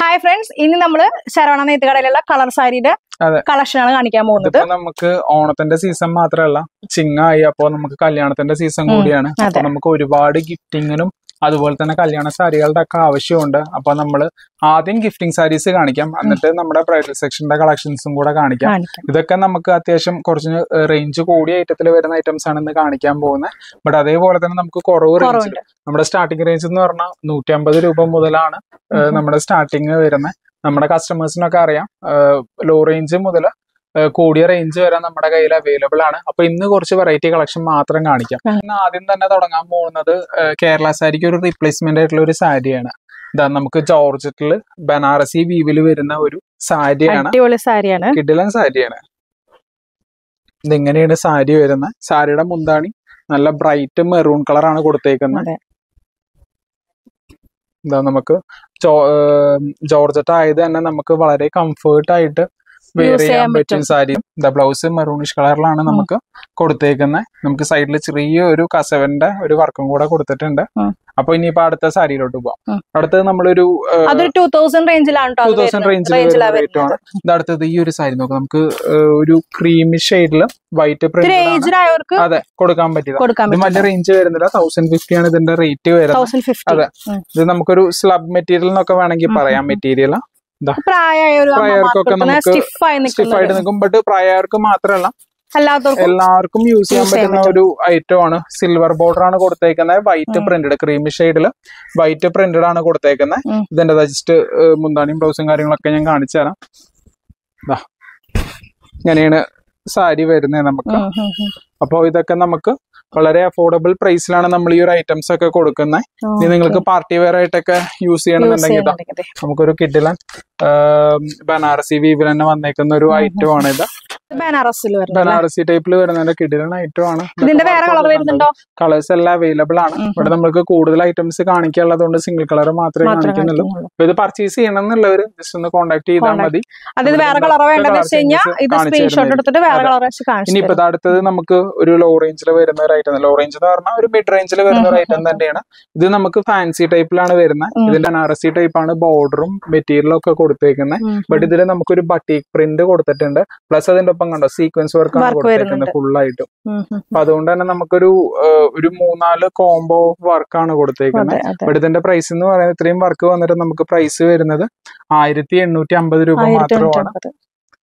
Hi friends ഇനി നമ്മൾ Saravana നെയ്ത്തുകടയിലുള്ള colour സാരിയുടെ ആണ് കാണിക്കാൻ പോകുന്നത്. നമുക്ക് ഓണത്തിന്റെ സീസൺ മാത്രമല്ല ചിങ്ങായി അപ്പോ നമുക്ക് കല്യാണത്തിന്റെ സീസൺ കൂടിയാണ്. അപ്പൊ നമുക്ക് ഒരുപാട് ഗിഫ്റ്റിങ്ങിനും അതുപോലെ തന്നെ കല്യാണ സാരികളുടെ ഒക്കെ ആവശ്യമുണ്ട്. അപ്പൊ നമ്മൾ ആദ്യം ഗിഫ്റ്റിംഗ് സാരീസ് കാണിക്കാം. എന്നിട്ട് നമ്മുടെ ബ്രൈഡൽ സെക്ഷന്റെ കളക്ഷൻസും കൂടെ കാണിക്കാം. ഇതൊക്കെ നമുക്ക് അത്യാവശ്യം കുറച്ച് റേഞ്ച് കൂടിയ ഐറ്റത്തിൽ വരുന്ന ഐറ്റംസ് ആണ് ഇന്ന് കാണിക്കാൻ പോകുന്നത്. ബട്ട് അതേപോലെ തന്നെ നമുക്ക് കുറവ് റേഞ്ച് നമ്മുടെ സ്റ്റാർട്ടിംഗ് റേഞ്ച് എന്ന് പറഞ്ഞാൽ നൂറ്റി അമ്പത് രൂപ മുതലാണ്. നമ്മുടെ സ്റ്റാർട്ടിങ് വരുന്ന. നമ്മുടെ കസ്റ്റമേഴ്സിനൊക്കെ അറിയാം. ലോ റേഞ്ച് മുതൽ കൂടിയ റേഞ്ച് വരെ നമ്മുടെ കയ്യിൽ അവൈലബിൾ ആണ്. അപ്പൊ ഇന്ന് കുറച്ച് വെറൈറ്റി കളക്ഷൻ മാത്രം കാണിക്കാം. ഇന്ന് ആദ്യം തന്നെ തുടങ്ങാൻ പോകുന്നത് കേരള സാരിക്ക് ഒരു റീപ്ലേസ്മെന്റ് ആയിട്ടുള്ള ഒരു സാരിയാണ് ഇതാ നമുക്ക് ജോർജറ്റിൽ ബനാറസി വീവിൽ വരുന്ന ഒരു സാരിയാണ് അടിപൊളി സാരിയാണ് കിഡിലൻ സാരിയാണ് ഇതിങ്ങനെയാണ് സാരി വരുന്നത് സാരിയുടെ മുന്താണി നല്ല ബ്രൈറ്റ് മെറൂൺ കളറാണ് കൊടുത്തേക്കുന്നത് എന്താ നമുക്ക് ജോർജറ്റ് ആയത് തന്നെ നമുക്ക് വളരെ കംഫേർട്ട് ആയിട്ട് വെയർ ചെയ്യാൻ പറ്റും. സാരി ബ്ലൗസ് മെറൂണിഷ് കളറിലാണ് നമുക്ക് കൊടുത്തേക്കുന്നത് നമുക്ക് സൈഡിൽ ചെറിയ ഒരു കസവന്റെ ഒരു വർക്കും കൂടെ കൊടുത്തിട്ടുണ്ട്. അപ്പൊ ഇനിയിപ്പോ അടുത്ത സാരിയിലോട്ട് പോവാം. അടുത്തത് നമ്മളൊരു ടൂ തൗസൻഡ് റേഞ്ചിലാണ് ടൂ തൗസൻഡ് റേഞ്ചിൽ ആണ്. ഇത് അടുത്തത് ഈ ഒരു സാരി നോക്കാം. നമുക്ക് ഒരു ക്രീമി ഷെയ്ഡിൽ വൈറ്റ് പ്രിന്റ് അതെ കൊടുക്കാൻ പറ്റിയത്. വലിയ റേഞ്ച് വരുന്നില്ല. തൗസൻഡ് ഫിഫ്റ്റി ആണ് ഇതിന്റെ റേറ്റ് വരുന്നത്. അതെ. ഇത് നമുക്കൊരു സ്ലബ് മെറ്റീരിയൽ എന്നൊക്കെ വേണമെങ്കിൽ പറയാം മെറ്റീരിയൽ നിൽക്കും. ബട്ട് മാത്രമല്ല എല്ലാവർക്കും യൂസ് ചെയ്യാൻ പറ്റുന്ന ഒരു ഐറ്റം ആണ്. സിൽവർ ബോർഡർ ആണ് കൊടുത്തേക്കുന്നത് വൈറ്റ് പ്രിന്റഡ് ക്രീമി ഷെയ്ഡിൽ വൈറ്റ് പ്രിന്റഡ് ആണ് കൊടുത്തേക്കുന്നത്. ഇതിന്റെ ജസ്റ്റ് മുന്താണിയും ബ്ലൗസും കാര്യങ്ങളൊക്കെ ഞാൻ കാണിച്ചു തരാം. ഇങ്ങനെയാണ് സാരി വരുന്നത് നമുക്ക്. അപ്പോൾ ഇതൊക്കെ നമുക്ക് വളരെ അഫോർഡബിൾ പ്രൈസിലാണ് നമ്മൾ ഈ ഒരു ഐറ്റംസ് ഒക്കെ കൊടുക്കുന്നത്. ഇനി നിങ്ങൾക്ക് പാർട്ടി വെയർ ആയിട്ടൊക്കെ യൂസ് ചെയ്യണമെന്നുണ്ടെങ്കിൽ നമുക്കൊരു കിഡിലൻ ബനാറസി വീവിൽ തന്നെ വന്നേക്കുന്ന ഒരു. ഐറ്റം ആണ് ഇത് ബനാറസിൽ ബനാറസി ടൈപ്പിൽ വരുന്നതിന്റെ കിഡിലൻ ഐറ്റം ആണ്. ഇതിന്റെ വേറെ കളർ വരുന്നുണ്ടോ? കളേഴ്സ് എല്ലാം അവൈലബിൾ ആണ്. ഇവിടെ നമ്മൾക്ക് കൂടുതൽ ഐറ്റംസ് കാണിക്കാനുള്ളതുകൊണ്ട് സിംഗിൾ കളർ മാത്രമേ മാത്രം കാണിക്കുന്നുള്ളൂ. ഇത് പർച്ചേസ് ചെയ്യണം എന്നുള്ളവർ ജസ്റ്റ് ഒന്ന് കോൺടാക്ട് ചെയ്താൽ മതി. അതായത് വേറെ കളർ വേണ്ടെന്ന് വെച്ച് കഴിഞ്ഞാൽ ഇത് സ്ക്രീൻഷോട്ട് എടുത്തിട്ട് വേറെ. കളർ ഇനി ഇത് അടുത്തത് നമുക്ക് ഒരു ലോ റേഞ്ചിൽ വരുന്ന ഒരു ഐറ്റം ലോ റേഞ്ച് എന്ന് പറഞ്ഞാൽ ഒരു മിഡ് റേഞ്ചിൽ വരുന്ന ഒരു ഐറ്റം തന്നെയാണ്. ഇത് നമുക്ക് ഫാൻസി ടൈപ്പിലാണ് വരുന്നത്. ഇതിന്റെ ബനാറസി ടൈപ്പ് ആണ് ബോർഡറും മെറ്റീരിയലും ഒക്കെ കൊടുത്തേക്കുന്നത് ബട്ട് ഇതിൽ നമുക്കൊരു ബട്ടീക് പ്രിന്റ് കൊടുത്തിട്ടുണ്ട്. പ്ലസ് അതിന്റെ ഒപ്പം കണ്ടോ? സീക്വൻസ് വർക്ക് ആണ് Work കൊടുത്തേക്കുന്നത് ആയിട്ട് അപ്പൊ അതുകൊണ്ട് തന്നെ നമുക്കൊരു ഒരു മൂന്നാൽ കോംബോ വർക്കാണ് കൊടുത്തേക്കുന്നത്. ബട്ട് ഇതിന്റെ പ്രൈസ് എന്ന് പറയുന്നത് ഇത്രയും വർക്ക് വന്നിട്ട് നമുക്ക് പ്രൈസ് വരുന്നത് ആയിരത്തി എണ്ണൂറ്റി അമ്പത് രൂപ മാത്രമാണ്.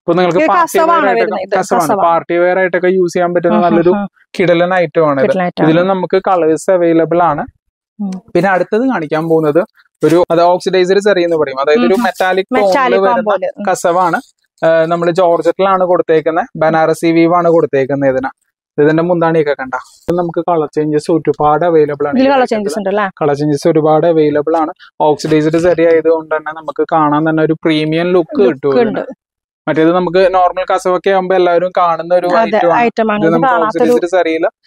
ഇപ്പൊ നിങ്ങൾക്ക് പാർട്ടി വെയർ ആയിട്ടൊക്കെ കസവാണ്. പാർട്ടി വെയർ ആയിട്ടൊക്കെ യൂസ് ചെയ്യാൻ പറ്റുന്ന നല്ലൊരു കിടലൻ ഐറ്റം ആണ് ഇത്. ഇതിൽ നമുക്ക് കളേഴ്സ് അവൈലബിൾ ആണ്. പിന്നെ അടുത്തത് കാണിക്കാൻ പോകുന്നത് ഒരു അത് ഓക്സിഡൈസർ ചെറിയെന്ന് പറയും. അതായത് ഒരു മെറ്റാലിക് ടോണിൽ മെറ്റാലിക് വരുന്ന കസവാണ്. നമ്മൾ ജോർജറ്റിലാണ് കൊടുത്തേക്കുന്നത് ബനാറസി വീവ് ആണ് കൊടുത്തേക്കുന്നത് ഇതിന്. ഇതിന്റെ മുന്താണിയൊക്കെ കണ്ട. നമുക്ക് കളർ ചേഞ്ചസ് ഒരുപാട് അവൈലബിൾ ആണ്. കളർ ചേഞ്ചസ് ഒരുപാട് അവൈലബിൾ ആണ്. ഓക്സിഡൈസ്ഡ് സെറി ആയതുകൊണ്ട് തന്നെ നമുക്ക് കാണാൻ തന്നെ ഒരു പ്രീമിയം ലുക്ക് കിട്ടും. മറ്റേത് നമുക്ക് നോർമൽ കസവൊക്കെ ആകുമ്പോൾ എല്ലാവരും കാണുന്ന ഒരു ഐറ്റം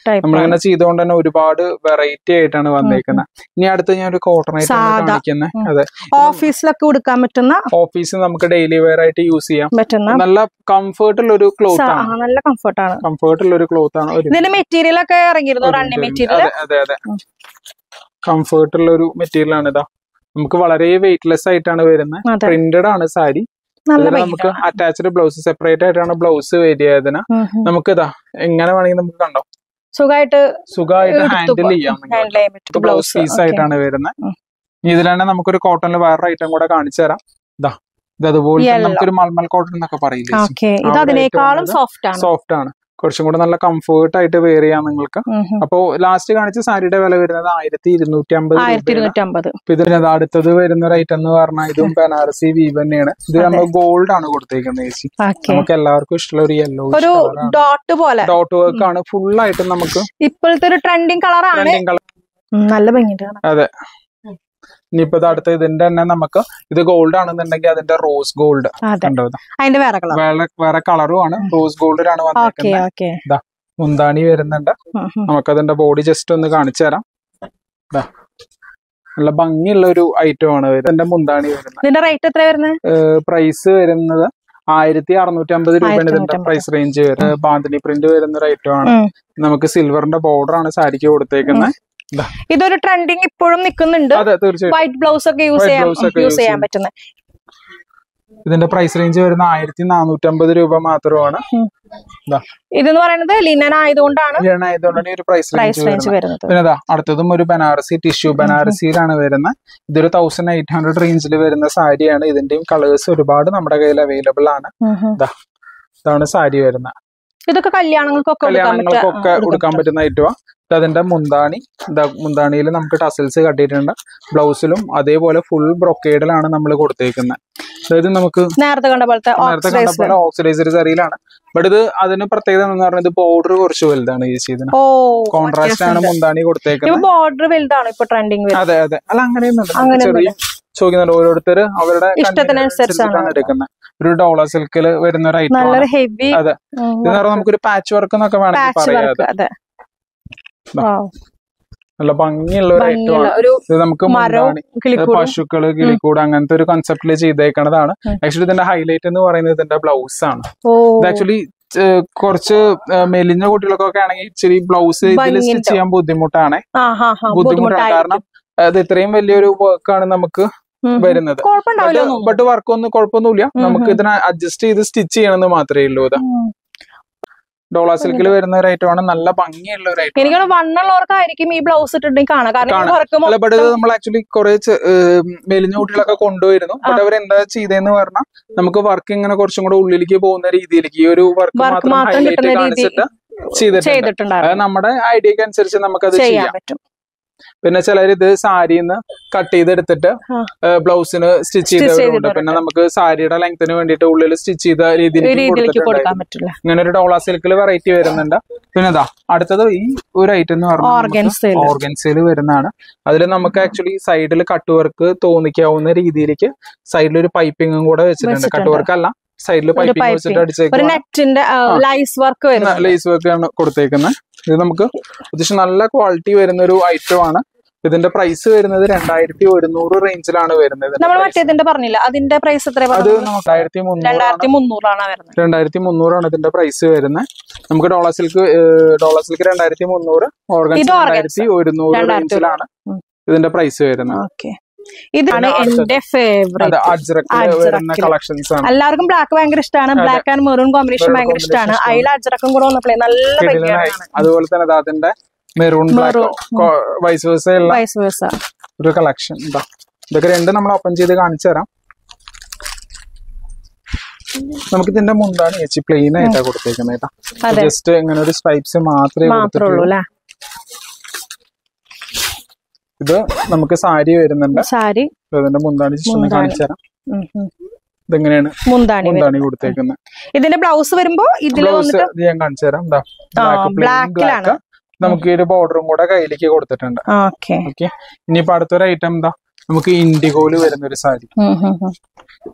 ടൈപ്പ് നമ്മളിങ്ങനെ ചെയ്തുകൊണ്ട് തന്നെ ഒരുപാട് വെറൈറ്റി ആയിട്ടാണ് വന്നേക്കുന്നത് ഇനി അടുത്ത് ഞാൻ ഒരു കോട്ടൺ ആയിട്ട്. കാണിക്കുന്നത് അതെ. ഓഫീസിലൊക്കെ കൊടുക്കാൻ പറ്റുന്ന ഓഫീസ് നമുക്ക് ഡെയിലി വെയർ ആയിട്ട് യൂസ് ചെയ്യാം. പറ്റുന്ന നല്ല കംഫർട്ട് ഉള്ള ഒരു ക്ലോത്ത് ആണ്. നല്ല കംഫർട്ട് ആണ്. കംഫർട്ട് ഉള്ള ഒരു ക്ലോത്ത് ആണ് ഇതിന്റെ മെറ്റീരിയൽ ഒക്കെ ഇറങ്ങിയിരുന്നു? ഒരു റണ്ണി മെറ്റീരിയൽ അതെ അതെ കംഫർട്ട് ഉള്ള ഒരു മെറ്റീരിയൽ ആണ് ഇതാ. നമുക്ക് വളരെ വെയിറ്റ്ലെസ് ആയിട്ടാണ് വരുന്നത് പ്രിന്റഡ് ആണ് സാരി. നമുക്ക് അറ്റാച്ച്ഡ് ബ്ലൗസ് സെപ്പറേറ്റ് ആയിട്ടാണ് ബ്ലൗസ് വരിക ഇതിന് നമുക്ക് ഇതാ എങ്ങനെ വേണമെങ്കിൽ നമുക്ക് കണ്ടോ? സുഖമായിട്ട് സുഖമായിട്ട് ഹാൻഡിൽ ചെയ്യാം ബ്ലൗസ് പീസ് ആയിട്ടാണ് വരുന്നത് ഇതിൽ തന്നെ നമുക്കൊരു കോട്ടണിൽ വേറൊരു ഐറ്റം കൂടെ കാണിച്ചു തരാം. ഇതാ ഇത് അതുപോലെ. നമുക്കൊരു മൽമൽ കോട്ടൺ എന്നൊക്കെ പറയില്ലേ? സോഫ്റ്റ് ആണ്. കുറച്ചും കൂടെ നല്ല കംഫേർട്ട് ആയിട്ട് വെയർ ചെയ്യാം നിങ്ങൾക്ക്. അപ്പൊ ലാസ്റ്റ് കാണിച്ച സാരിയുടെ വില വരുന്നത് ആയിരത്തി ഇരുന്നൂറ്റി അമ്പത് ഇതിന് അടുത്തത് വരുന്ന ഒരു ഐറ്റം എന്ന് പറഞ്ഞാൽ ഇതും ബനാറസി വീവ് തന്നെയാണ്. ഇത് നമ്മൾ ഗോൾഡ് ആണ് കൊടുത്തേക്കുന്നത് ചേച്ചി. നമുക്ക് എല്ലാവർക്കും ഇഷ്ടമുള്ള ഒരു യെല്ലോ ഒരു ഡോട്ട് പോലെ. ഡോട്ട് വർക്ക് ആണ്. ഫുൾ ആയിട്ട് നമുക്ക് ഇപ്പോഴത്തെ ഒരു ട്രെൻഡിങ് കളറാണ് ആണ്. കളർ നല്ല ഭംഗിയുണ്ട് കാണാൻ. അതെ. ഇനിയിപ്പോ ഇത് അടുത്ത ഇതിന്റെ തന്നെ നമുക്ക് ഇത് ഗോൾഡ് ആണെന്നുണ്ടെങ്കിൽ അതിന്റെ റോസ് ഗോൾഡ് കണ്ടോ അതിന്റെ വേറെ കളർ വേറെ കളറും ആണ്. റോസ് ഗോൾഡിലാണ് വന്നിരിക്കുന്നത് മുന്താണി വരുന്നുണ്ട്. നമുക്ക് അതിന്റെ ബോഡി ജസ്റ്റ് ഒന്ന് കാണിച്ചു തരാം. നല്ല ഭംഗിയുള്ള ഒരു ഐറ്റം ആണ് ഇതിന്റെ മുന്താണി വരുന്നത്. ഇതിന്റെ റേറ്റ് എത്ര വരുന്നത്? പ്രൈസ് വരുന്നത് ആയിരത്തി അറുന്നൂറ്റി അമ്പത് രൂപയാണ് ഇതിന്റെ പ്രൈസ് റേഞ്ച് വരുന്നത്. ബാന്തിനി പ്രിന്റ് വരുന്ന ഒരു ഐറ്റം ആണ്. നമുക്ക് സിൽവറിന്റെ ബോർഡർ ആണ് സാരിക്ക് കൊടുത്തേക്കുന്നത് ഇതൊരു ട്രെൻഡിങ് ഇപ്പോഴും നിൽക്കുന്നുണ്ട് വൈറ്റ് ബ്ലൗസ് ഒക്കെ യൂസ് ചെയ്യാൻ യൂസ് ചെയ്യാൻ ചെയ്യും. പറ്റുന്ന ഇതിന്റെ പ്രൈസ് റേഞ്ച് വരുന്ന ആയിരത്തി നാനൂറ്റമ്പത് രൂപ മാത്രമാണ്. ഇതെന്ന് പറയുന്നത് ലിനൻ ആയതുകൊണ്ടാണ് ലിനൻ ആയതുകൊണ്ടാണ് ഒരു പ്രൈസ് റേഞ്ച് വരുന്നത്. പിന്നെ അടുത്തതും ഒരു ബനാറസി ടിഷ്യൂ ബനാറസിയിലാണ് വരുന്നത്. ഇതൊരു തൗസൻഡ് എയ്റ്റ് ഹൺഡ്രഡ് റേഞ്ചിൽ വരുന്ന സാരിയാണ്. ഇതിന്റെയും കളേഴ്സ് ഒരുപാട് നമ്മുടെ കയ്യിൽ അവൈലബിൾ ആണ്. ഇതാണ് സാരി വരുന്നത്. ഇതൊക്കെ കല്യാണങ്ങൾക്കൊക്കെ കൊടുക്കാൻ കല്യാണങ്ങൾക്കൊക്കെ കൊടുക്കാൻ പറ്റുന്ന ഐറ്റമാ. ഇത് അതിന്റെ മുന്താണി. ഇതാ മുന്താണിയിൽ നമുക്ക് ടസൽസ് കട്ടിയിട്ടുണ്ട്. ബ്ലൗസിലും അതേപോലെ ഫുൾ ബ്രൊക്കേഡിലാണ് നമ്മൾ കൊടുത്തേക്കുന്നത് അതായത് നമുക്ക് നേരത്തെ കണ്ട പോലത്തെ നേരത്തെ ഓക്സിഡൈസർ സറിയിലാണ് ബട്ട് ഇത് അതിന് പ്രത്യേകത എന്ന് പറഞ്ഞത് ബോർഡർ കുറച്ച് വലുതാണ് യൂസ് ചെയ്തത്. കോൺട്രാസ്റ്റ് ആണ് മുന്താണി കൊടുത്തേക്കുന്നത് ബോർഡർ വലുതാണ് ഇപ്പൊ ട്രെൻഡിങ് അതെ അതെ. അല്ല അങ്ങനെയൊന്നും. ചെറിയ ചോദിക്കുന്നുണ്ട് ഓരോരുത്തർ അവരുടെ ഇഷ്ടത്തിനനുസരിച്ചാണ്. എടുക്കുന്നത് ഒരു ഡോളർ സിൽക്കിൽ വരുന്ന ഒരു ഐറ്റം ഹെവി അതെ. ഇത് നമുക്കൊരു പാച്ച് വർക്ക് എന്നൊക്കെ വേണമെങ്കിൽ പാച്ച് പറയാം. വർക്ക് അതെ. നല്ല ഭംഗിയുള്ള ഒരു ഐറ്റം ഇത് നമുക്ക് പശുക്കൾ കിളിക്കൂട് അങ്ങനത്തെ ഒരു കൺസെപ്റ്റിൽ ചെയ്തേക്കണതാണ്. ആക്ച്വലി ഇതിന്റെ ഹൈലൈറ്റ് എന്ന് പറയുന്നത് ഇതിന്റെ ബ്ലൗസ് ആണ്. ഇത് ആക്ച്വലി കുറച്ച് മെലിഞ്ഞ കുട്ടികൾക്കൊക്കെ ആണെങ്കിൽ ഇച്ചിരി ബ്ലൗസ് ഇതിൽ സ്റ്റിച്ച് ചെയ്യാൻ ബുദ്ധിമുട്ടാണ്. ബുദ്ധിമുട്ടാണ്. കാരണം അത് ഇത്രയും വലിയൊരു വർക്കാണ് നമുക്ക് വരുന്നത്. ബട്ട് വർക്ക് ഒന്നും കുഴപ്പമൊന്നുമില്ല. നമുക്ക് ഇതിനെ അഡ്ജസ്റ്റ് ചെയ്ത് സ്റ്റിച്ച് ചെയ്യണമെന്ന് മാത്രമേ ഉള്ളൂ ഇത്. ഡോളാ സിൽക്കിൽ വരുന്ന ഒരു ഐറ്റം ആണ്. നല്ല ഭംഗിയുള്ള ഒരു ഐറ്റം എനിക്ക് വണ്ണുള്ളവർക്കായിരിക്കും ഈ ബ്ലൗസ് ഇട്ടിട്ടുണ്ടെങ്കിൽ കാണാം. കാരണം ബട്ട് ഇത് നമ്മൾ ആക്ച്വലി കുറെ മെലിഞ്ഞ കുട്ടികളൊക്കെ കൊണ്ടുവരുന്നു. ബട്ട് അവർ എന്താ ചെയ്തതെന്ന് പറഞ്ഞാൽ നമുക്ക് വർക്ക് ഇങ്ങനെ കുറച്ചും കൂടെ ഉള്ളിലേക്ക് പോകുന്ന രീതിയിലേക്ക് ഈ ഒരു വർക്ക് മാത്രം ഹൈലൈറ്റ് കാണിച്ചിട്ട് ചെയ്തിട്ടുണ്ട്. അത് നമ്മുടെ ഐഡിയക്ക് അനുസരിച്ച് നമുക്കത് ചെയ്യാൻ ചെയ്യാം. പറ്റും. പിന്നെ ചിലർ ഇത് സാരിന്ന് കട്ട് ചെയ്തെടുത്തിട്ട്. ബ്ലൗസിന് സ്റ്റിച്ച് ചെയ്തവരുണ്ട്. പിന്നെ നമുക്ക് സാരിയുടെ ലെങ്ത്തിന് വേണ്ടിയിട്ട് ഉള്ളിൽ സ്റ്റിച്ച് ചെയ്ത രീതിയിൽ കൊടുക്കാൻ പറ്റില്ല. ഇങ്ങനെ ഒരു ഡോളാ സിൽക്കിൽ വെറൈറ്റി വരുന്നുണ്ട്. പിന്നെ ഇതാ അടുത്തത് ഈ ഒരു ഐറ്റം എന്ന് പറഞ്ഞാൽ ഓർഗൻസ് ഓർഗൻസിൽ വരുന്നതാണ്. അതിൽ നമുക്ക് ആക്ച്വലി സൈഡിൽ കട്ട് വർക്ക് തോന്നിക്കാവുന്ന രീതിയിലേക്ക് സൈഡിൽ ഒരു പൈപ്പിങ്ങും കൂടെ വെച്ചിട്ടുണ്ട്. കട്ട്. വർക്ക് അല്ല സൈഡിൽ പൈപ്പിംഗ്. വെച്ചിട്ട് നെറ്റിന്റെ ലൈസ് വർക്ക് വരുന്നത് ലേസ് വർക്ക് ആണ് കൊടുത്തേക്കുന്നത് ഇത് നമുക്ക് അത്യാവശ്യം നല്ല ക്വാളിറ്റി വരുന്ന ഒരു ഐറ്റം ആണ്. ഇതിന്റെ പ്രൈസ് വരുന്നത് രണ്ടായിരത്തി ഒരുന്നൂറ് റേഞ്ചിലാണ് വരുന്നത്. നമ്മൾ മറ്റേതിന്റെ പറഞ്ഞില്ല. അതിന്റെ പ്രൈസ് എത്ര അത് രണ്ടായിരത്തി മുന്നൂറാണ് രണ്ടായിരത്തി മുന്നൂറാണ് വരുന്നത്. രണ്ടായിരത്തി മുന്നൂറാണ് ഇതിന്റെ പ്രൈസ് വരുന്നത്. നമുക്ക് ഡോളർ സിൽക്ക് ഡോളർ സിൽക്ക് രണ്ടായിരത്തി മുന്നൂറ് ഓർഗൻസ്. രണ്ടായിരത്തി ഒരുന്നൂറ് റേഞ്ചിലാണ് ഇതിന്റെ പ്രൈസ് വരുന്നത്. ഓക്കെ ഇതാണ്. എന്റെ ഫേവറേറ്റ്. കളക്ഷൻസ് എല്ലാവർക്കും ബ്ലാക്ക് ഭയങ്കര ഇഷ്ടമാണ് ബ്ലാക്ക് ആൻഡ് മെറൂൺ കോമ്പിനേഷൻ ഭയങ്കര ഇഷ്ടമാണ്. അതിൽ അജറക്കം കൂടെ വന്നപ്പോഴേ നല്ല അതുപോലെ തന്നെ അതിന്റെ മെറൂൺ വൈസ് വേഴ്സ ഒരു കളക്ഷൻ ഇതാ ഇതൊക്കെ രണ്ട് നമ്മൾ ഓപ്പൺ ചെയ്ത് കാണിച്ചു തരാം. നമുക്ക് ഇതിന്റെ മുമ്പാണ് ചേച്ചി പ്ലെയിൻ ആയിട്ടാ കൊടുത്തേക്കുന്നത് ജസ്റ്റ് ഇങ്ങനെ ഒരു സ്ട്രൈപ്സ് മാത്രമേ കൊടുത്തിട്ടുള്ളൂ. ഇത് നമുക്ക് സാരി വരുന്നുണ്ട്. സാരി. ഇതിന്റെ മുന്താണി കാണിച്ചു തരാം. ഇതെങ്ങനെയാണ് മുന്താണി കൊടുത്തേക്കുന്നത് ഇതിന്റെ ബ്ലൗസ് വരുമ്പോ ഇതിൽ ഞാൻ കാണിച്ചു തരാം. ബ്ലാക്കിലാണ്. നമുക്ക് ഈ ഒരു ബോർഡറും കൂടെ കയ്യിലേക്ക് കൊടുത്തിട്ടുണ്ട്. ഓക്കെ. ഇനിയിപ്പോ അടുത്തൊരു ഐറ്റം എന്താ നമുക്ക് ഇൻഡിഗോയിൽ വരുന്ന ഒരു സാരി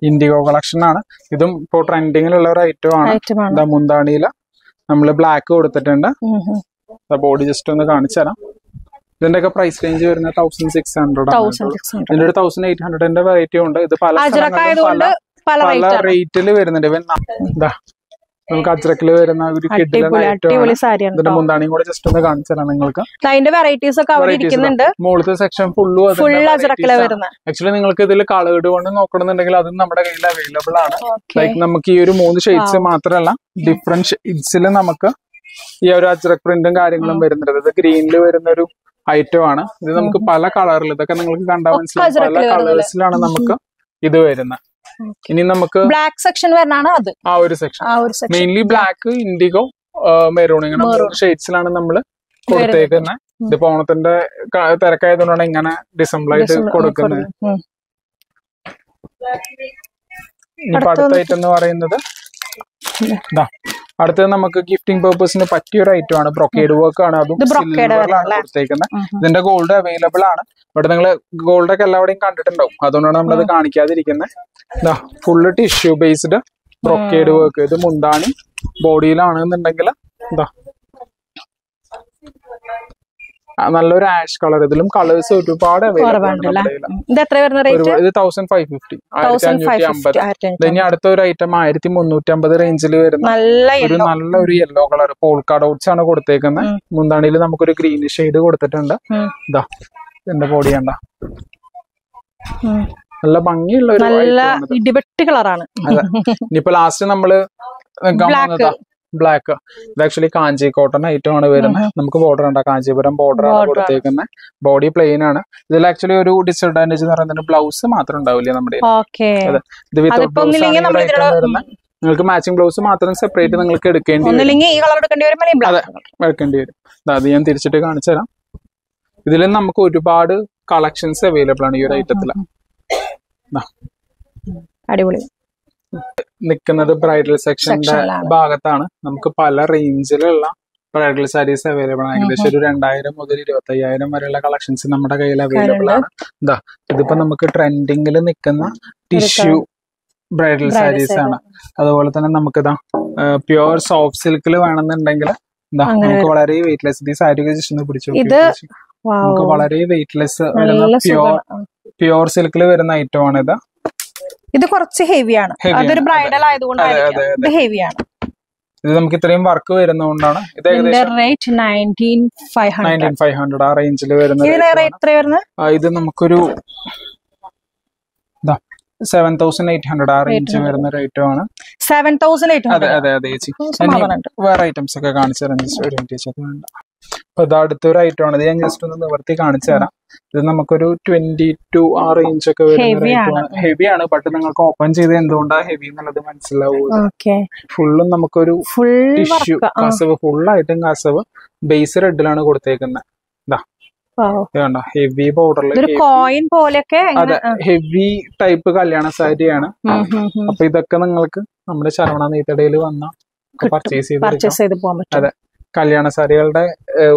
ഇൻഡിഗോ കളക്ഷൻ ആണ്. ഇതും ഇപ്പോ ട്രെൻഡിങ്ങിലുള്ള ഒരു ഐറ്റം ആണ്. മുന്താണിയിൽ നമ്മൾ ബ്ലാക്ക് കൊടുത്തിട്ടുണ്ട്. ബോഡി ജസ്റ്റ് ഒന്ന് കാണിച്ചു തരാം. ഇതിന്റെ ഒക്കെ പ്രൈസ് റേഞ്ച് വരുന്നത് തൗസൻഡ് സിക്സ് ഹൺഡ്രഡ് ആണ് ഇതിന്റെ ഒരു തൗസൻഡ് എയ്റ്റ് ഹൺഡ്രഡിന്റെ വെറൈറ്റി ഉണ്ട്. ഇത് പല സ്ഥലങ്ങളിലും പല പല റേറ്റിൽ വരുന്നുണ്ട്. ഇവൻ എന്താ നമുക്ക് അജ്രക്കിൽ വരുന്ന ഒരു ഇതിന്റെ. മുന്താണിയും കൂടെ ജസ്റ്റ് ഒന്ന് കാണിച്ചു തരാം നിങ്ങൾക്ക് അതിന്റെ വെറൈറ്റീസ് ഒക്കെ അവിടെ ഇരിക്കുന്നുണ്ട്. മുകളിലത്തെ സെക്ഷൻ ഫുള്ളും ഫുൾ ആക്ച്വലി നിങ്ങൾക്ക് ഇതിൽ കളേഡ് കൊണ്ട് നോക്കണമെന്നുണ്ടെങ്കിൽ അതും നമ്മുടെ കയ്യിൽ അവൈലബിൾ ആണ്. ലൈക്ക് നമുക്ക് ഈ ഒരു മൂന്ന് ഷെയ്ഡ്സ് മാത്രമല്ല ഡിഫറെന്റ് ഷെയ്ഡ്സിൽ നമുക്ക് ഈ ഒരു അജ്രക് പ്രിന്റും കാര്യങ്ങളും വരുന്നുണ്ട്. ഇത് ഗ്രീനിൽ വരുന്ന ഒരു ഐറ്റം ആണ്. ഇത് നമുക്ക് പല കളറിൽ ഇതൊക്കെ നിങ്ങൾക്ക് കണ്ടാൽ മനസ്സിലാവും. പല കളേഴ്സിലാണ് നമുക്ക് ഇത് വരുന്നത്. ഇനി നമുക്ക് ബ്ലാക്ക് സെക്ഷൻ വരണാണ് അത്. ആ ഒരു section mainly black indigo maroon ഇങ്ങനെ ഷെയ്ഡ്സിലാണ് നമ്മൾ കൊടുത്തേക്കുന്നത് ഇതിപ്പോ ഓണത്തിന്റെ തിരക്കായതുകൊണ്ടാണ് ഇങ്ങനെ ഡിസംബിൾ ആയിട്ട് കൊടുക്കുന്നത്. ഇനി അടുത്ത ഐറ്റം എന്ന് പറയുന്നത് ഇതാ അടുത്തത് നമുക്ക് ഗിഫ്റ്റിംഗ് പേർപ്പസിന് പറ്റിയ ഒരു ഐറ്റം ആണ്. ബ്രൊക്കേഡ് വർക്ക് ആണ്. അതും സിൽവറിലാണ്? കൊടുത്തേക്കുന്നത് ഇതിന്റെ ഗോൾഡ് അവൈലബിൾ ആണ്. ഇവിടെ നിങ്ങൾ ഗോൾഡ് ഒക്കെ എല്ലാവരുടെയും കണ്ടിട്ടുണ്ടാവും. അതുകൊണ്ടാണ് നമ്മളത് കാണിക്കാതിരിക്കുന്നത് full tissue based brocade work ഇത് മുന്താണി ബോഡിയിലാണെന്നുണ്ടെങ്കിൽ എന്താ നല്ലൊരു ആഷ് കളർ ഇതിലും കളേഴ്സ് ഒരുപാട് അവൈലബിൾ ആണ് കുറവുണ്ടല്ലേ നമ്മുടെ ഇത് എത്ര വരുന്ന റേറ്റ് ഒരുപാട്- ഇത് തൗസൻഡ് ഫൈവ് ഫിഫ്റ്റി ആയിരത്തി അഞ്ഞൂറ്റി അമ്പത് ഇനി അടുത്ത ഒരു ഐറ്റം ആയിരത്തി മുന്നൂറ്റി അമ്പത് റേഞ്ചിൽ വരുന്ന ഒരു. നല്ല ഒരു യെല്ലോ കളർ പോൾക്കാ ഡോട്ട്സ് ആണ് കൊടുത്തേക്കുന്നത്. മുന്താണിയിൽ നമുക്കൊരു ഗ്രീൻ ഷെയ്ഡ് കൊടുത്തിട്ടുണ്ട്. ഇതാ എന്റെ ബോഡി കണ്ട. നല്ല ഭംഗിയുള്ള ഒരു നല്ല ഇടിവെട്ട് ഇടിവെട്ടി കളറാണ് ഇനിയിപ്പോ ലാസ്റ്റ് നമ്മൾ. ബ്ലാക്ക് ഇത് ആക്ച്വലി കാഞ്ചി കോട്ടൺ ഐറ്റം ആണ് വരുന്നത് നമുക്ക് ബോർഡർ ഉണ്ട്? കാഞ്ചീപുരം ബോർഡർ ആണ്. കൊടുത്തേക്കുന്നത് ബോഡി പ്ലെയിൻ ആണ്. ഇതിൽ ആക്ച്വലി ഒരു ഡിസഡ്വാന്റേജ് എന്ന് പറയുന്നത് ബ്ലൗസ് മാത്രം ഉണ്ടാവില്ല നമ്മുടെ. ഇത് വിത്തൗട്ട് ബ്ലൗസ് നിങ്ങൾക്ക് മാച്ചിങ് ബ്ലൗസ് മാത്രം സെപ്പറേറ്റ് നിങ്ങൾക്ക് എടുക്കേണ്ടി വരും. അതെ. എടുക്കേണ്ടി വരും. അത് ഞാൻ തിരിച്ചിട്ട് കാണിച്ചു തരാം. ഇതിൽ നമുക്ക് ഒരുപാട് കളക്ഷൻസ് അവൈലബിൾ ആണ് ഈ ഒരു ഐറ്റത്തിൽ അടിപൊളി. നിൽക്കുന്നത് ബ്രൈഡൽ സെക്ഷന്റെ ഭാഗത്താണ്. നമുക്ക് പല റേഞ്ചിലുള്ള ബ്രൈഡൽ സാരീസ് അവൈലബിൾ ആണ്. ഏകദേശം ഒരു രണ്ടായിരം മുതൽ ഇരുപത്തി അയ്യായിരം വരെയുള്ള കളക്ഷൻസ് നമ്മുടെ കയ്യിൽ അവൈലബിൾ ആണ്. ഇതാ ഇതിപ്പോ നമുക്ക് ട്രെൻഡിങ്ങിൽ നിൽക്കുന്ന ടിഷ്യൂ ബ്രൈഡൽ സാരീസ് ആണ്. അതുപോലെ തന്നെ നമുക്ക് ഇതാ പ്യുവർ സോഫ്റ്റ് സിൽക്കിൽ വേണമെന്നുണ്ടെങ്കിൽ എന്താ നമുക്ക് വളരെ വെയിറ്റ്ലെസ് ഈ സാരി ജസ്റ്റ് പിടിച്ചു നമുക്ക് വളരെ വെയിറ്റ്ലെസ് ലെസ് വരുന്ന പ്യുവർ പ്യുവർ സിൽക്കിൽ വരുന്ന ഐറ്റം ആണ് ഇത്. ഇത് കുറച്ച് ഹെവിയാണ് അതൊരു ബ്രൈഡൽ ആയതുകൊണ്ടായിരിക്കും. ഇത് ഹെവിയാണ് ഇത് നമുക്ക് ഇത്രയും വർക്ക് വരുന്നതുകൊണ്ടാണ്. ഇത് ഏകദേശം ആ റേഞ്ചിൽ വരുന്നത് ഇത് നമുക്കൊരു സെവൻ തൗസൻഡ് എയ്റ്റ് ഹൺഡ്രഡ് ആ റേഞ്ച് 800. വരുന്ന റേറ്റും ആണ്. സെവൻ തൗസൻഡ് എയ്റ്റ് അതെ അതെ അതെ ചേച്ചി. വേറെ ഐറ്റംസ് ഒക്കെ കാണിച്ചു തരാം. ഒരു ചേച്ചി വേണ്ട. അപ്പൊ ഇത് അടുത്തൊരു ഐറ്റം ആണ്. ഇത് ഞാൻ ജസ്റ്റ് ഒന്ന് നിവർത്തി കാണിച്ചു തരാം. ഇത് നമുക്കൊരു ട്വന്റി ടു ആ റേഞ്ച് ഒക്കെ വരുന്ന ഹെവി ആണ്. ബട്ട് നിങ്ങൾക്ക് ഓപ്പൺ ചെയ്ത് എന്തുകൊണ്ടാ ഹെവി എന്നുള്ളത് മനസ്സിലാവൂ. ഫുള്ളും നമുക്കൊരു ഫുൾ ടിഷ്യൂ കസവ് ഫുള്ളായിട്ടും കസവ്. ബേസ് റെഡിലാണ് കൊടുത്തേക്കുന്നത് ഇത് ഹെവി ബോർഡറിൽ കോയിൻ പോലെയൊക്കെ അതെ ഹെവി ടൈപ്പ് കല്യാണ സാരിയാണ്. അപ്പൊ ഇതൊക്കെ നിങ്ങൾക്ക് നമ്മുടെ ശരവണ നെയ്ത്തടയിൽ വന്ന പർച്ചേസ് ചെയ്ത് പർച്ചേസ് ചെയ്ത് പോകാൻ പറ്റും. അതെ. കല്യാണ സാരികളുടെ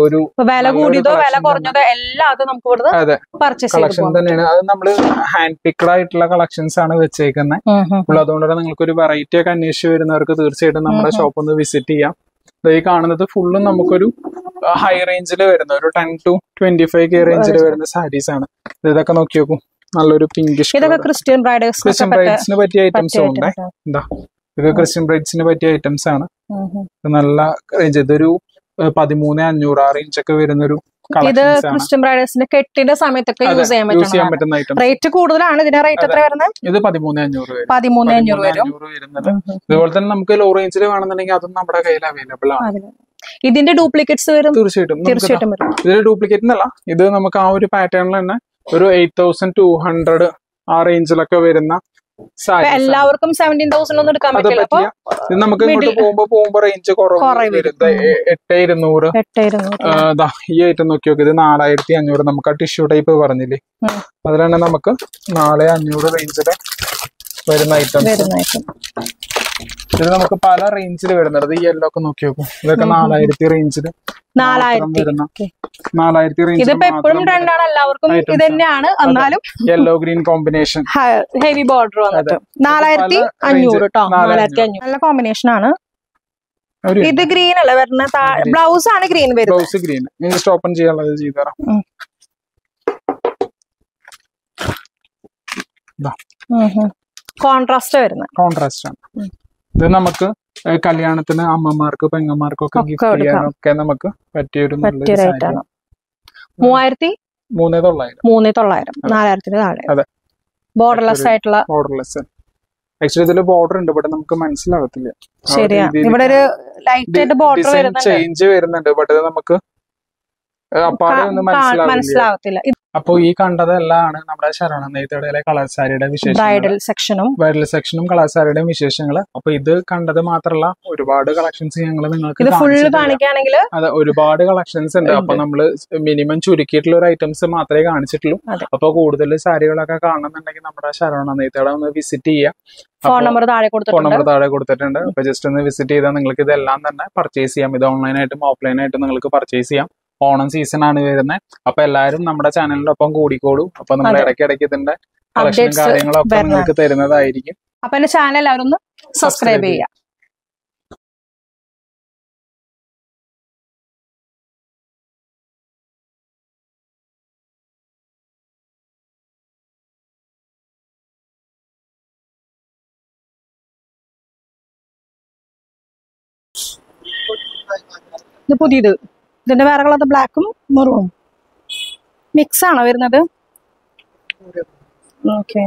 ഒരു വില കൂടിയതോ വില കുറഞ്ഞതോ എല്ലാം അത് നമുക്ക് ഇവിടുന്ന് പർച്ചേസ് കളക്ഷൻ തന്നെയാണ്. അത് നമ്മൾ ഹാൻഡ് പിക്ഡ് ആയിട്ടുള്ള കളക്ഷൻസ് ആണ് വെച്ചേക്കുന്നത് അപ്പോൾ അതുകൊണ്ട് തന്നെ നിങ്ങൾക്ക് ഒരു വെറൈറ്റി ഒക്കെ അന്വേഷിച്ച് വരുന്നവർക്ക് തീർച്ചയായിട്ടും നമ്മുടെ. ഷോപ്പ് ഒന്ന് വിസിറ്റ് ചെയ്യാം. ഈ കാണുന്നത് ഫുള്ളും നമുക്കൊരു ഹൈ റേഞ്ചിൽ വരുന്ന ഒരു ten to twenty five K റേഞ്ചിൽ വരുന്ന സാരീസ് ആണ്. ഇത് ഇതൊക്കെ നോക്കി നോക്കൂ. നല്ലൊരു പിങ്കിഷ് ഇതൊക്കെ ക്രിസ്ത്യൻ ബ്രൈഡേഴ്സ് ക്രിസ്ത്യൻ ബ്രൈഡ്സിന് പറ്റിയ ഐറ്റംസ് ഉണ്ട്. എന്താ ഇത്. ക്രിസ്ത്യൻ ബ്രൈഡ്സിന് പറ്റിയ ഐറ്റംസ് ആണ്. നല്ല റേഞ്ച് ഇതൊരു പതിമൂന്ന് അഞ്ഞൂറ് ആ ഇഞ്ച് ഒക്കെ വരുന്ന ഒരു ഇത് ക്രിസ്ത്യൻ ബ്രൈഡേഴ്സിന്റെ കെട്ടിന്റെ സമയത്തൊക്കെ യൂസ് ചെയ്യാൻ പറ്റുന്ന റേറ്റ് കൂടുതലാണ്. ഇതിന്റെ റേറ്റ് എത്ര വരുന്നത് ഇത് പതിമൂന്ന് അഞ്ഞൂറ് വരും. പതിമൂന്ന് അഞ്ഞൂറ് വരും. അതുപോലെ തന്നെ നമുക്ക് ലോ റേഞ്ചിൽ വേണമെന്നുണ്ടെങ്കിൽ അതും നമ്മുടെ കയ്യിൽ അവൈലബിൾ ആണ്. ഇതിന്റെ ഡ്യൂപ്ലിക്കേറ്റ്സ് വരും? തീർച്ചയായിട്ടും. തീർച്ചയായിട്ടും വരും. ഇതിൽ ഡ്യൂപ്ലിക്കേറ്റ് എന്നല്ല ഇത് നമുക്ക് ആ ഒരു പാറ്റേണിൽ തന്നെ ഒരു എയ്റ്റ് തൗസൻഡ് ടു ഹൺഡ്രഡ് ആ റേഞ്ചിലൊക്കെ വരുന്ന എല്ലാവർക്കും സെവന്റീൻ തൗസൻഡ് ഒന്നും എടുക്കാൻ പറ്റില്ല. നമുക്ക് ഇങ്ങോട്ട് middle- പോകുമ്പോ പോകുമ്പോ റേഞ്ച് കുറവ് എട്ട് ഇരുന്നൂറ്. ഈ ഐറ്റം നോക്കി നോക്കി. ഇത് നാലായിരത്തി അഞ്ഞൂറ്. നമുക്ക് ആ ടിഷ്യൂ ടൈപ്പ് പറഞ്ഞില്ലേ? അതിലാണ് നമുക്ക് നാളെ അഞ്ഞൂറ് റേഞ്ചിൽ വരുന്ന ഐറ്റംസ് വരുന്നതായിരിക്കും ഇത് നമുക്ക് പല റേഞ്ചിൽ വരുന്നുണ്ട്. ഈ യെല്ലോ ഒക്കെ നോക്കി നോക്കും. ഇതൊക്കെ നാലായിരത്തി റേഞ്ചിൽ വരുന്ന. നാലായിരത്തി റേഞ്ചിൽ ഇതിപ്പോ എപ്പോഴും ട്രെൻഡാണ് എല്ലാവർക്കും Items ഇത് തന്നെയാണ്. എന്നാലും yellow green combination heavy border വന്നിട്ട്. നാലായിരത്തി അഞ്ഞൂറ് കേട്ടോ നാലായിരത്തി നാലായിരത്തി അഞ്ഞൂറ്. നല്ല കോമ്പിനേഷൻ ആണ്. ഒരു ഇത് ഗ്രീൻ അല്ല വരുന്ന? Green. ബ്ലൗസ് ആണ് ഗ്രീൻ വരുന്നത്. ബ്ലൗസ് ഗ്രീൻ ജസ്റ്റ് ഓപ്പൺ ചെയ്യാനുള്ളത് ചെയ്തു തരാം. കോൺട്രാസ്റ്റ് വരുന്നത് കോൺട്രാസ്റ്റ് ആണ്. ഇത് നമുക്ക് കല്യാണത്തിന് അമ്മമാർക്ക് പെങ്ങന്മാർക്കും ഒക്കെ ഒക്കെ ഗിഫ്റ്റ്. ചെയ്യാനൊക്കെ നമുക്ക് പറ്റിയ ഒരു പറ്റിയ സാരി. ആണ്. മൂവായിരത്തി മൂന്നേ തൊള്ളായിരം. മൂന്നേ തൊള്ളായിരം. നാലായിരത്തിന് താഴെ. അതെ. ബോർഡർലെസ് ആയിട്ടുള്ള ബോർഡർലെസ് ആക്ച്വലി ഇതിൽ ബോർഡർ ഉണ്ട് ഇവിടെ നമുക്ക് മനസ്സിലാകത്തില്ല ആ ഒരു ശരിയാ. രീതിയിൽ ഇവിടെ ഒരു ലൈറ്റ് ആയിട്ട് ബോർഡർ വരുന്നുണ്ട്. ചേഞ്ച് വരുന്നുണ്ട് ബട്ട് നമുക്ക് അപ്പാടെ ഒന്നും കാ- മനസ്സിലാവത്തില്ല. അപ്പൊ ഈ കണ്ടതെല്ലാം നമ്മുടെ ശരവണ നെയ്ത്തടയിലെ കളർ സാരിയുടെ വിശേഷങ്ങൾ. ബ്രൈഡൽ സെക്ഷനും വൈറൽ സെക്ഷനും കളർ സാരിയുടെയും വിശേഷങ്ങൾ. അപ്പൊ ഇത് കണ്ടത് മാത്രമല്ല ഒരുപാട് കളക്ഷൻസ് ഞങ്ങൾ നിങ്ങൾക്ക് ഫുള്ള്. കാണിക്കുകയാണെങ്കിൽ അതെ ഒരുപാട് കളക്ഷൻസ് ഉണ്ട്. അപ്പൊ നമ്മൾ മിനിമം ചുരുക്കിയിട്ടുള്ള ഒരു ഐറ്റംസ് മാത്രമേ കാണിച്ചിട്ടുള്ളൂ. അപ്പൊ കൂടുതൽ സാരികളൊക്കെ കാണണമെന്നുണ്ടെങ്കിൽ നമ്മുടെ ശരവണ നെയ്ത്തട ഒന്ന് വിസിറ്റ് ചെയ്യാം. ഫോൺ നമ്പർ താഴെ ഫോൺ നമ്പർ താഴെ കൊടുത്തിട്ടുണ്ട്. അപ്പൊ ജസ്റ്റ് ഒന്ന് വിസിറ്റ് ചെയ്താൽ നിങ്ങൾക്ക് ഇതെല്ലാം തന്നെ പർച്ചേസ് ചെയ്യാം. ഇത് ഓൺലൈനായിട്ടും ഓഫ്ലൈനായിട്ടും നിങ്ങൾക്ക് പർച്ചേസ് ചെയ്യാം. ഓണം സീസൺ ആണ് വരുന്നത് അപ്പൊ എല്ലാവരും നമ്മുടെ ചാനലിന്റെ ഒപ്പം കൂടിക്കോളൂ. അപ്പൊ നമ്മൾ ഇടയ്ക്കിടയ്ക്ക് ഇടയ്ക്ക് ഇടയ്ക്ക് ഇതിന്റെ കളക്ഷനും Updates കാര്യങ്ങളും ഒക്കെ വരുന്നതാണ്. നിങ്ങൾക്ക് തരുന്നതായിരിക്കും. അപ്പൊ എന്റെ ചാനൽ എല്ലാവരും സബ്സ്ക്രൈബ് ചെയ്യുക ഇത് പുതിയത്. ഇതിന്റെ വേറെ കളർ ബ്ലാക്കും മെറൂണും മിക്സ് ആണോ വരുന്നത്? ഓക്കെ